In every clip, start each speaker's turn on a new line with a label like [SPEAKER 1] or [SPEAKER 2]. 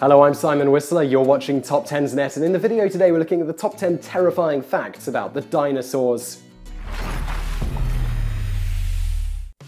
[SPEAKER 1] Hello, I'm Simon Whistler. You're watching TopTenz Net, and in the video today, we're looking at the top 10 terrifying facts about the dinosaurs.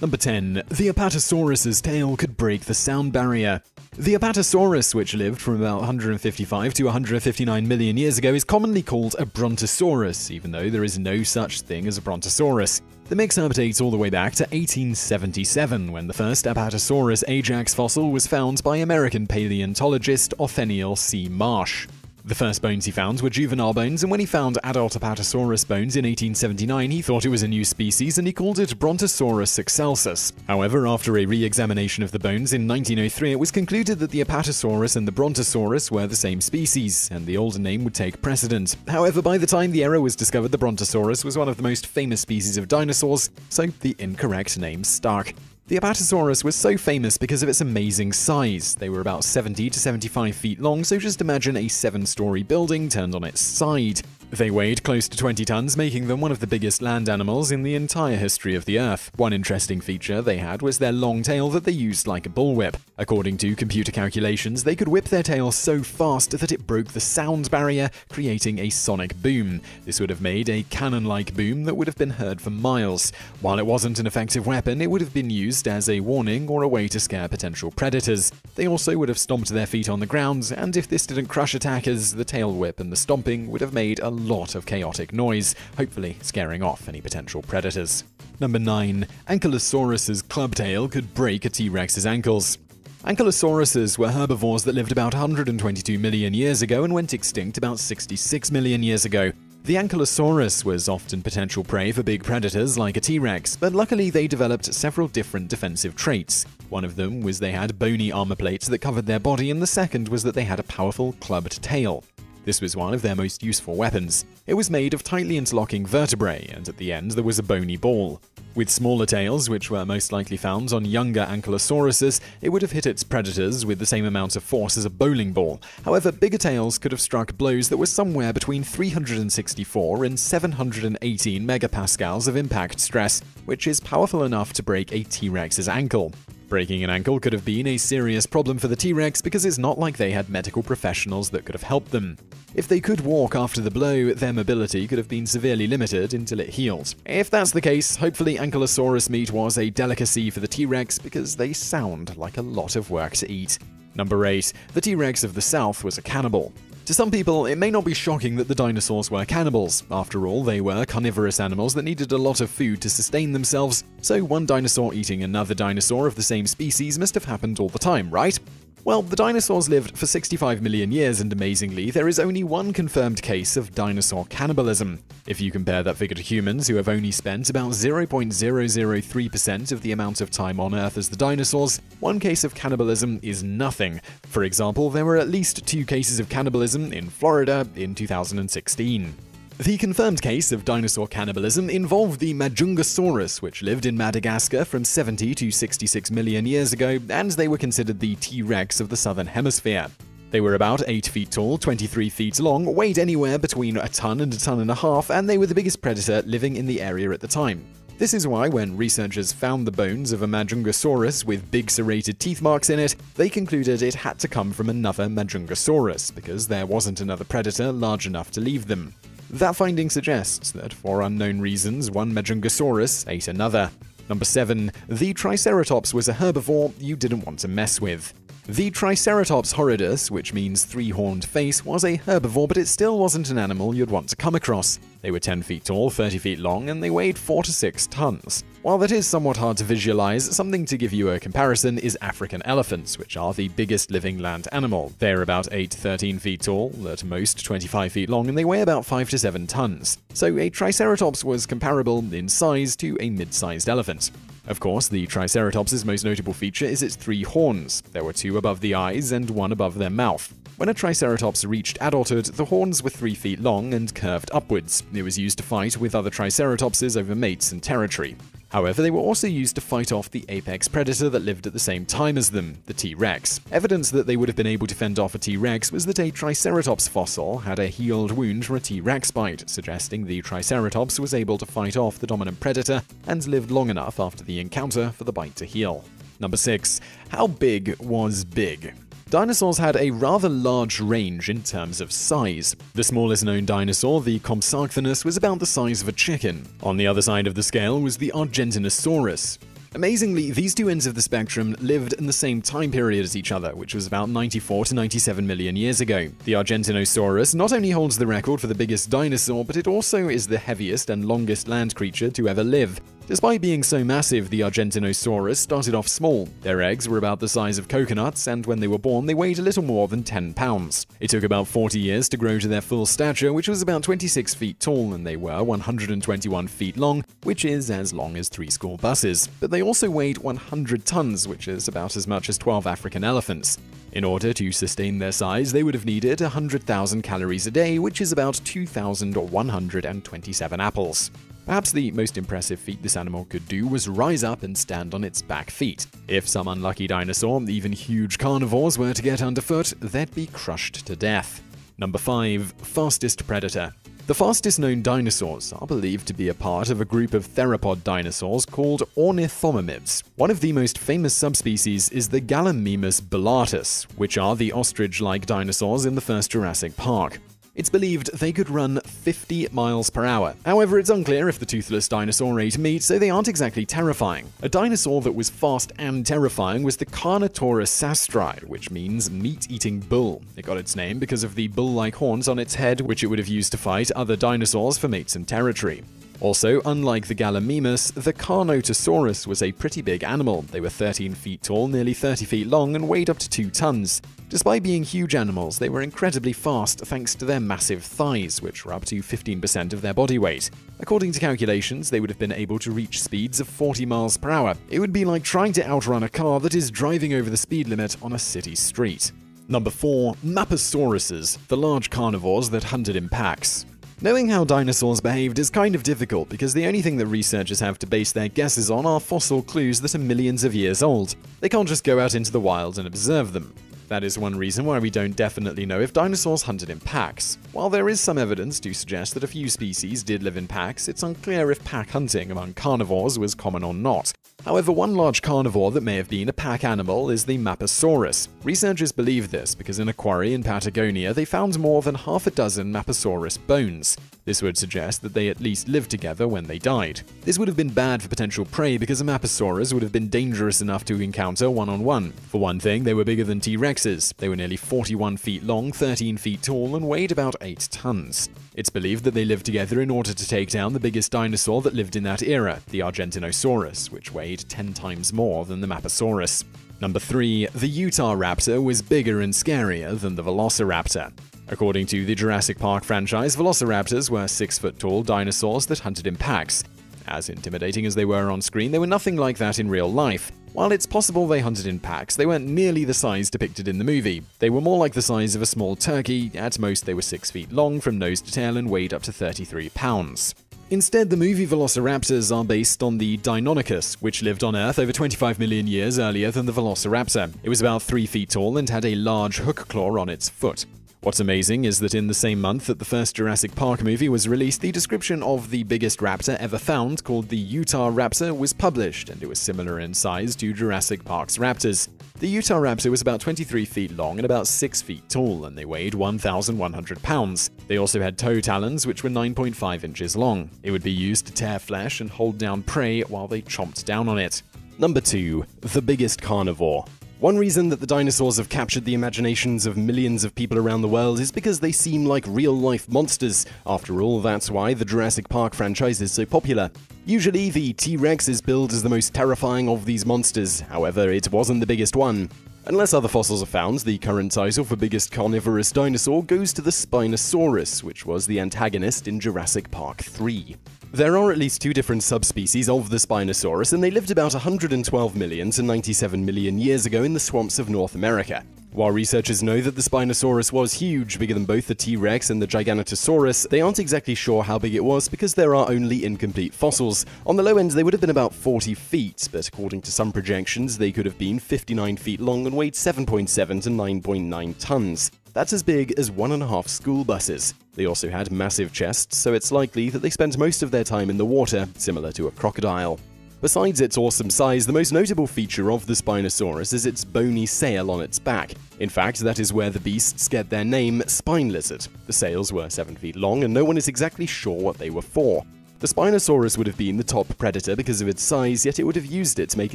[SPEAKER 2] Number 10. The Apatosaurus's tail could break the sound barrier. The Apatosaurus, which lived from about 155 to 159 million years ago, is commonly called a Brontosaurus, even though there is no such thing as a Brontosaurus. The mix up dates all the way back to 1877, when the first Apatosaurus ajax fossil was found by American paleontologist Othniel C. Marsh. The first bones he found were juvenile bones, and when he found adult Apatosaurus bones in 1879, he thought it was a new species and he called it Brontosaurus excelsus. However, after a re examination of the bones in 1903, it was concluded that the Apatosaurus and the Brontosaurus were the same species, and the older name would take precedent. However, by the time the error was discovered, the Brontosaurus was one of the most famous species of dinosaurs, so the incorrect name stuck. The Apatosaurus was so famous because of its amazing size. They were about 70 to 75 feet long, so just imagine a seven story building turned on its side. They weighed close to 20 tons, making them one of the biggest land animals in the entire history of the Earth. One interesting feature they had was their long tail that they used like a bullwhip. According to computer calculations, they could whip their tail so fast that it broke the sound barrier, creating a sonic boom. This would have made a cannon like boom that would have been heard for miles. While it wasn't an effective weapon, it would have been used as a warning or a way to scare potential predators. They also would have stomped their feet on the ground, and if this didn't crush attackers, the tail whip and the stomping would have made a lot of chaotic noise, hopefully scaring off any potential predators. Number 9. Ankylosaurus's club tail could break a T Rex's ankles. Ankylosauruses were herbivores that lived about 122 million years ago and went extinct about 66 million years ago. The Ankylosaurus was often potential prey for big predators like a T Rex, but luckily they developed several different defensive traits. One of them was they had bony armor plates that covered their body, and the second was that they had a powerful clubbed tail. This was one of their most useful weapons. It was made of tightly interlocking vertebrae, and at the end there was a bony ball. With smaller tails, which were most likely found on younger Ankylosauruses, it would have hit its predators with the same amount of force as a bowling ball. However, bigger tails could have struck blows that were somewhere between 364 and 718 megapascals of impact stress, which is powerful enough to break a T Rex's ankle. Breaking an ankle could have been a serious problem for the T Rex because it's not like they had medical professionals that could have helped them. If they could walk after the blow, their mobility could have been severely limited until it healed. If that's the case, hopefully Ankylosaurus meat was a delicacy for the T Rex because they sound like a lot of work to eat. Number 8. The T Rex of the South was a cannibal. To some people, it may not be shocking that the dinosaurs were cannibals. After all, they were carnivorous animals that needed a lot of food to sustain themselves, so one dinosaur eating another dinosaur of the same species must have happened all the time, right? Well, the dinosaurs lived for 65 million years, and amazingly, there is only one confirmed case of dinosaur cannibalism. If you compare that figure to humans, who have only spent about 0.003% of the amount of time on Earth as the dinosaurs, one case of cannibalism is nothing. For example, there were at least two cases of cannibalism in Florida in 2016. The confirmed case of dinosaur cannibalism involved the Majungasaurus, which lived in Madagascar from 70 to 66 million years ago, and they were considered the T Rex of the southern hemisphere. They were about 8 feet tall, 23 feet long, weighed anywhere between a ton and a ton and a half, and they were the biggest predator living in the area at the time. This is why, when researchers found the bones of a Majungasaurus with big serrated teeth marks in it, they concluded it had to come from another Majungasaurus, because there wasn't another predator large enough to leave them. That finding suggests that, for unknown reasons, one Majungasaurus ate another. Number 7. The Triceratops was a herbivore you didn't want to mess with. The Triceratops horridus, which means three horned face, was a herbivore, but it still wasn't an animal you'd want to come across. They were 10 feet tall, 30 feet long, and they weighed 4 to 6 tons. While that is somewhat hard to visualize, something to give you a comparison is African elephants, which are the biggest living land animal. They're about 8 to 13 feet tall, at most 25 feet long, and they weigh about 5 to 7 tons. So a Triceratops was comparable in size to a mid sized elephant. Of course, the Triceratops' most notable feature is its three horns. There were two above the eyes and one above their mouth. When a Triceratops reached adulthood, the horns were 3 feet long and curved upwards. It was used to fight with other Triceratopses over mates and territory. However, they were also used to fight off the apex predator that lived at the same time as them, the T Rex. Evidence that they would have been able to fend off a T Rex was that a Triceratops fossil had a healed wound from a T Rex bite, suggesting the Triceratops was able to fight off the dominant predator and lived long enough after the encounter for the bite to heal. Number 6. How big was big? Dinosaurs had a rather large range in terms of size. The smallest known dinosaur, the Compsognathus, was about the size of a chicken. On the other side of the scale was the Argentinosaurus. Amazingly, these two ends of the spectrum lived in the same time period as each other, which was about 94 to 97 million years ago. The Argentinosaurus not only holds the record for the biggest dinosaur, but it also is the heaviest and longest land creature to ever live. Despite being so massive, the Argentinosaurus started off small. Their eggs were about the size of coconuts, and when they were born, they weighed a little more than 10 pounds. It took about 40 years to grow to their full stature, which was about 26 feet tall, and they were 121 feet long, which is as long as three school buses. But they also weighed 100 tons, which is about as much as 12 African elephants. In order to sustain their size, they would have needed 100,000 calories a day, which is about 2,127 apples. Perhaps the most impressive feat this animal could do was rise up and stand on its back feet. If some unlucky dinosaur, even huge carnivores, were to get underfoot, they'd be crushed to death. Number 5. Fastest Predator the fastest known dinosaurs are believed to be a part of a group of theropod dinosaurs called ornithomimids. One of the most famous subspecies is the Gallimimus bellatus, which are the ostrich like dinosaurs in the first Jurassic Park. It's believed they could run 50 miles per hour. However, it's unclear if the toothless dinosaur ate meat, so they aren't exactly terrifying. A dinosaur that was fast and terrifying was the Carnotaurus sastri, which means meat-eating bull. It got its name because of the bull-like horns on its head, which it would have used to fight other dinosaurs for mates and territory. Also, unlike the Gallimimus, the Carnotaurus was a pretty big animal. They were 13 feet tall, nearly 30 feet long, and weighed up to 2 tons. Despite being huge animals, they were incredibly fast thanks to their massive thighs, which were up to 15% of their body weight. According to calculations, they would have been able to reach speeds of 40 miles per hour. It would be like trying to outrun a car that is driving over the speed limit on a city street. Number 4. Mapusauruses, the large carnivores that hunted in packs. Knowing how dinosaurs behaved is kind of difficult because the only thing that researchers have to base their guesses on are fossil clues that are millions of years old. They can't just go out into the wild and observe them. That is one reason why we don't definitely know if dinosaurs hunted in packs. While there is some evidence to suggest that a few species did live in packs, it's unclear if pack hunting among carnivores was common or not. However, one large carnivore that may have been a pack animal is the Mapusaurus. Researchers believe this because in a quarry in Patagonia they found more than half a dozen Mapusaurus bones. This would suggest that they at least lived together when they died. This would have been bad for potential prey because a Mapusaurus would have been dangerous enough to encounter one on one. For one thing, they were bigger than T They were nearly 41 feet long, 13 feet tall, and weighed about 8 tons. It's believed that they lived together in order to take down the biggest dinosaur that lived in that era, the Argentinosaurus, which weighed 10 times more than the Mapusaurus. Number 3. The Utahraptor was bigger and scarier than the Velociraptor. According to the Jurassic Park franchise, velociraptors were six foot tall dinosaurs that hunted in packs. As intimidating as they were on screen, they were nothing like that in real life. While it's possible they hunted in packs, they weren't nearly the size depicted in the movie. They were more like the size of a small turkey, at most they were 6 feet long from nose to tail and weighed up to 33 pounds. Instead, the movie Velociraptors are based on the Deinonychus, which lived on Earth over 25 million years earlier than the Velociraptor. It was about 3 feet tall and had a large hook claw on its foot. What's amazing is that in the same month that the first Jurassic Park movie was released, the description of the biggest raptor ever found, called the Utahraptor, was published, and it was similar in size to Jurassic Park's raptors. The Utahraptor was about 23 feet long and about 6 feet tall, and they weighed 1,100 pounds. They also had toe talons, which were 9.5 inches long. It would be used to tear flesh and hold down prey while they chomped down on it. Number 2. The biggest carnivore. One reason that the dinosaurs have captured the imaginations of millions of people around the world is because they seem like real life monsters. After all, that's why the Jurassic Park franchise is so popular. Usually, the T Rex is billed as the most terrifying of these monsters, however, it wasn't the biggest one. Unless other fossils are found, the current title for biggest carnivorous dinosaur goes to the Spinosaurus, which was the antagonist in Jurassic Park 3. There are at least two different subspecies of the Spinosaurus, and they lived about 112 million to 97 million years ago in the swamps of North America. While researchers know that the Spinosaurus was huge, bigger than both the T Rex and the Giganotosaurus, they aren't exactly sure how big it was because there are only incomplete fossils. On the low end, they would have been about 40 feet, but according to some projections, they could have been 59 feet long and weighed 7.7 to 9.9 tons. That's as big as one and a half school buses. They also had massive chests, so it's likely that they spent most of their time in the water, similar to a crocodile. Besides its awesome size, the most notable feature of the Spinosaurus is its bony sail on its back. In fact, that is where the beasts get their name, spine lizard. The sails were 7 feet long, and no one is exactly sure what they were for. The Spinosaurus would have been the top predator because of its size, yet it would have used it to make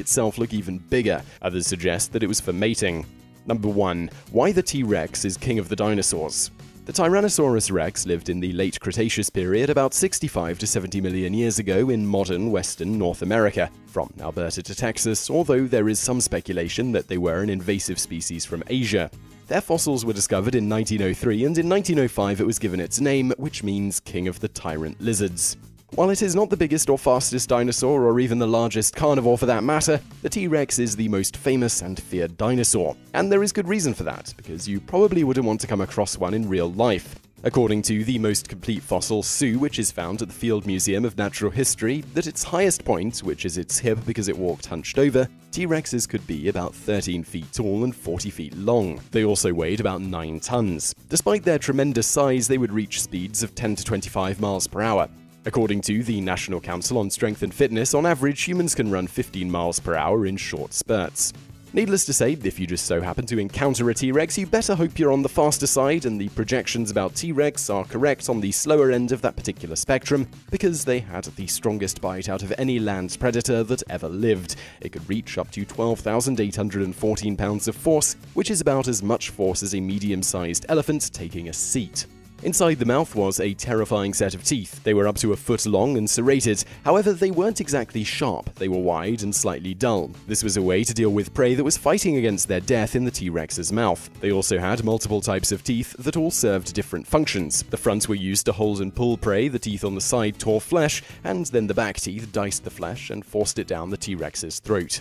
[SPEAKER 2] itself look even bigger. Others suggest that it was for mating. Number 1. Why the T Rex is king of the dinosaurs. The Tyrannosaurus rex lived in the late Cretaceous period about 65 to 70 million years ago in modern western North America, from Alberta to Texas, although there is some speculation that they were an invasive species from Asia. Their fossils were discovered in 1903, and in 1905 it was given its name, which means King of the Tyrant Lizards. While it is not the biggest or fastest dinosaur, or even the largest carnivore for that matter, the T Rex is the most famous and feared dinosaur. And there is good reason for that, because you probably wouldn't want to come across one in real life. According to the most complete fossil, Sue, which is found at the Field Museum of Natural History, at its highest point, which is its hip because it walked hunched over, T Rexes could be about 13 feet tall and 40 feet long. They also weighed about 9 tons. Despite their tremendous size, they would reach speeds of 10 to 25 miles per hour, According to the National Council on Strength and Fitness, on average, humans can run 15 miles per hour in short spurts. Needless to say, if you just so happen to encounter a T Rex, you better hope you're on the faster side and the projections about T Rex are correct on the slower end of that particular spectrum, because they had the strongest bite out of any land predator that ever lived. It could reach up to 12,814 pounds of force, which is about as much force as a medium sized elephant taking a seat. Inside the mouth was a terrifying set of teeth. They were up to a foot long and serrated. However, they weren't exactly sharp. They were wide and slightly dull. This was a way to deal with prey that was fighting against their death in the T-Rex's mouth. They also had multiple types of teeth that all served different functions. The front were used to hold and pull prey, the teeth on the side tore flesh, and then the back teeth diced the flesh and forced it down the T-Rex's throat.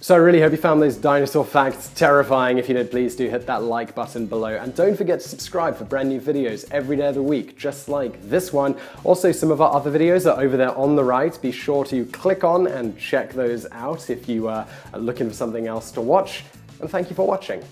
[SPEAKER 1] So I really hope you found those dinosaur facts terrifying. If you did, please do hit that like button below. And don't forget to subscribe for brand new videos every day of the week, just like this one. Also, some of our other videos are over there on the right. Be sure to click on and check those out if you uh, are looking for something else to watch. And thank you for watching.